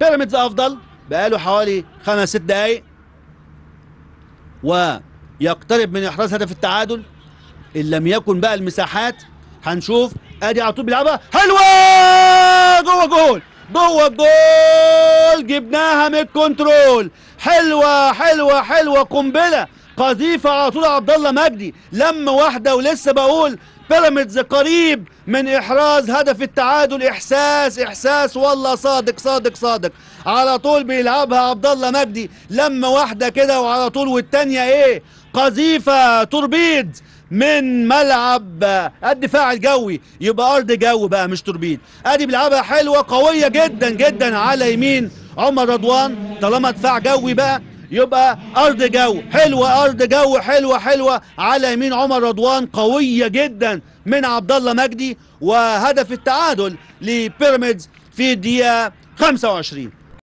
بيراميدز أفضل. بقاله حوالي خمس ست دقايق. ويقترب من إحراز هدف التعادل. إن لم يكن بقى المساحات هنشوف. أدي على طول بيلعبها. حلوة! جوه جول جوه الجول! جبناها من ال control. حلوة حلوة حلوة. قنبلة قذيفة على طول عبد الله مجدي. لما واحدة ولسه بقول بيراميدز قريب من إحراز هدف التعادل. إحساس إحساس. والله صادق صادق صادق. على طول بيلعبها عبد الله مجدي. لما واحدة كده وعلى طول والتانية إيه؟ قذيفة توربيد من ملعب الدفاع الجوي. يبقى أرض جو بقى مش توربيد. أدي بيلعبها حلوة قوية جدا جدا على يمين عمر رضوان. طالما دفاع جوي بقى يبقى أرض جو. حلوة أرض جو. حلوة حلوة. على يمين عمر رضوان قوية جدا من عبد الله مجدي وهدف التعادل لبيراميدز في الدقيقة 25